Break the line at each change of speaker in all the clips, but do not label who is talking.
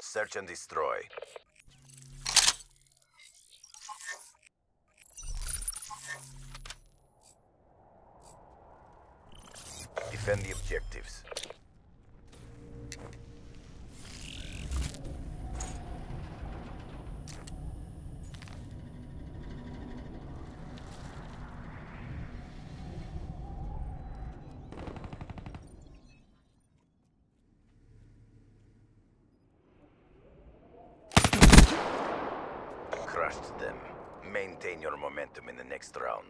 Search and destroy. Defend the objectives. Crushed them. Maintain your momentum in the next round.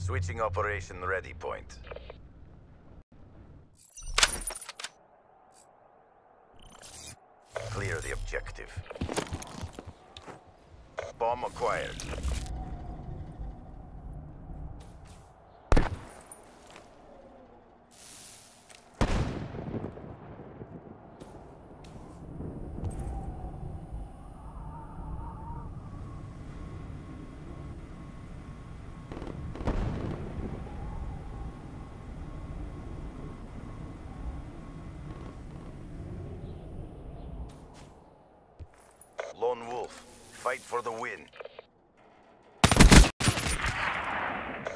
Switching operation ready point. Clear the objective. Bomb acquired. Lone Wolf, fight for the win.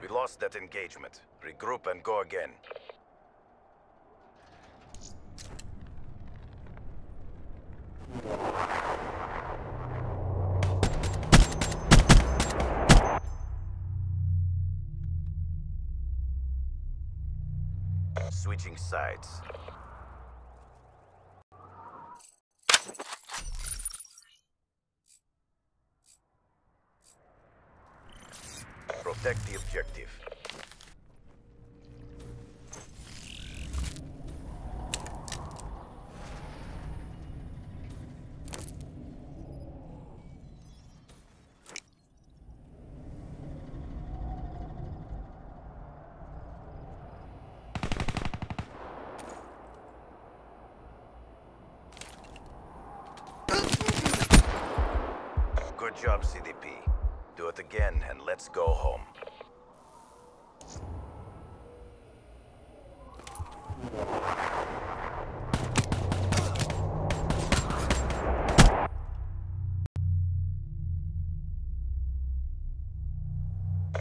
We lost that engagement. Regroup and go again. Switching sides. Protect the objective. Good job, CDP. Again and let's go home.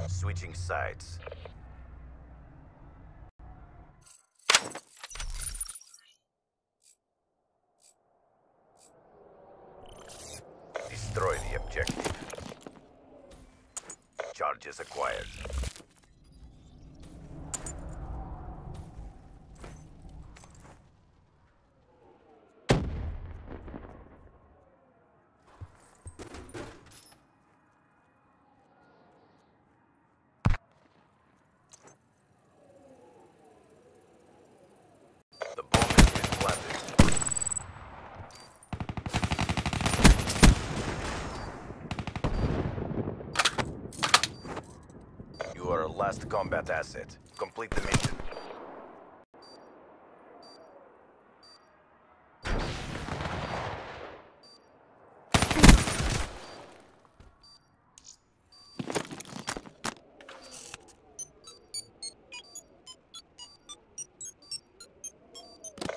Switching sides. Destroy the objective. Charges acquired. Last combat asset. Complete the mission.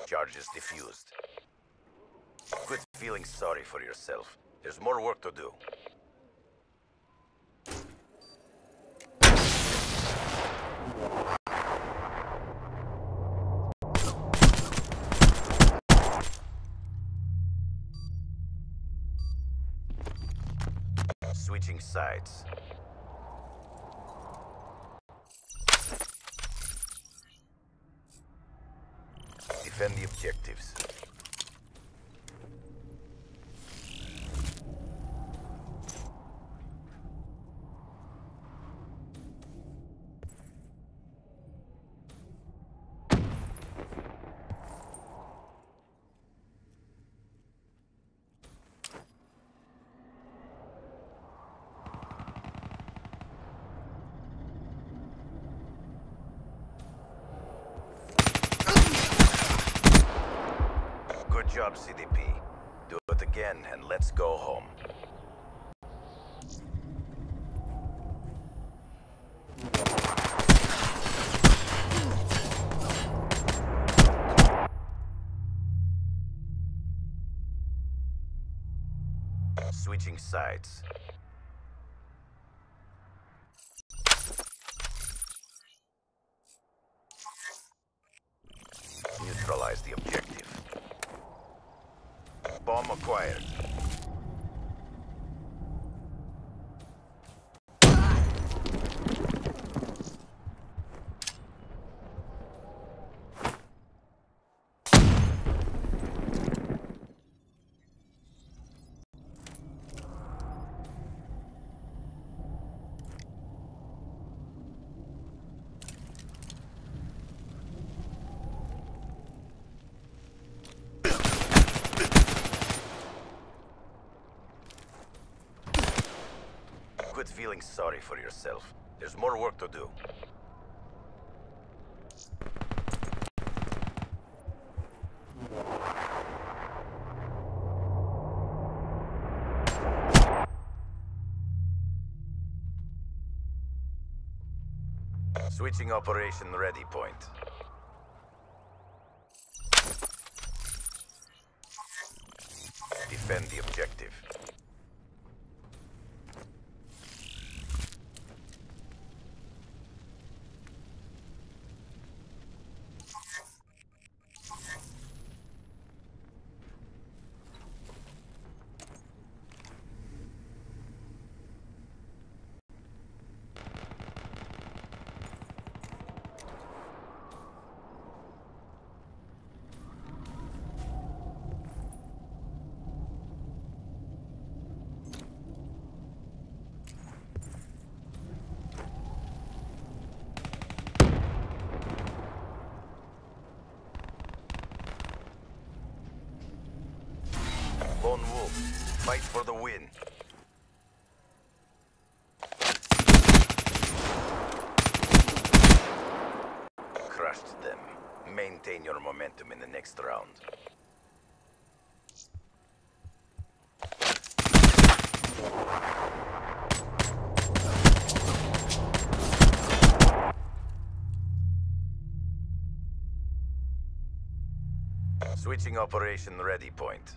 Charges diffused. Quit feeling sorry for yourself. There's more work to do. Switching sides. Defend the objectives. CDP. Do it again, and let's go home. Switching sides. Bomb acquired. Quit feeling sorry for yourself. There's more work to do. Switching operation ready point. Defend the objective. Lone Wolf, fight for the win. Crushed them. Maintain your momentum in the next round. Switching operation ready point.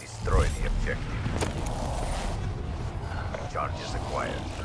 Destroy the objective. Charges acquired.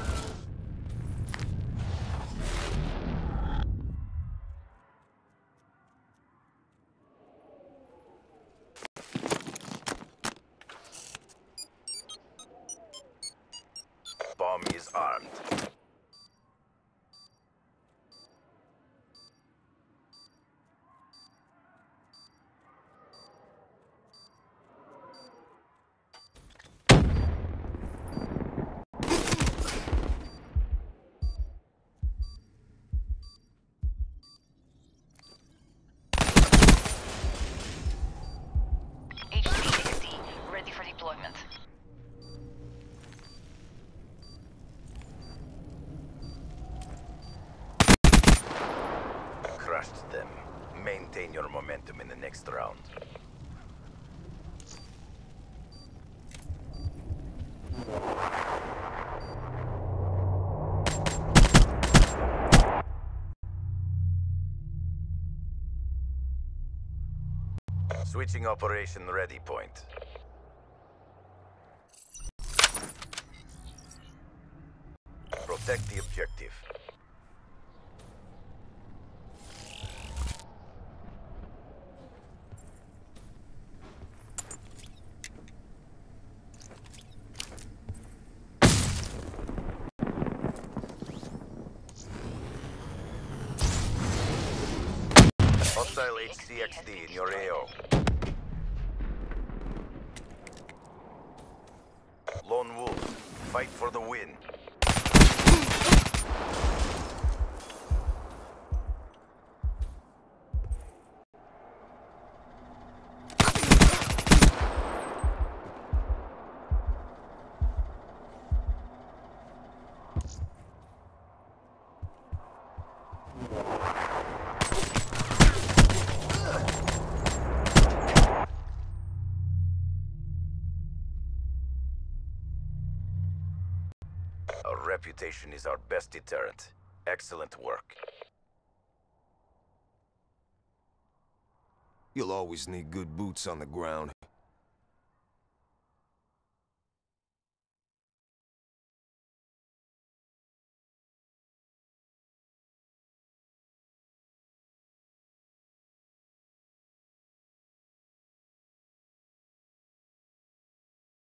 Switching operation ready point. Protect the objective. Hostile HCXD in your AO. Lone Wolf, fight for the win. Reputation is our best deterrent. Excellent work.
You'll always need good boots on the ground.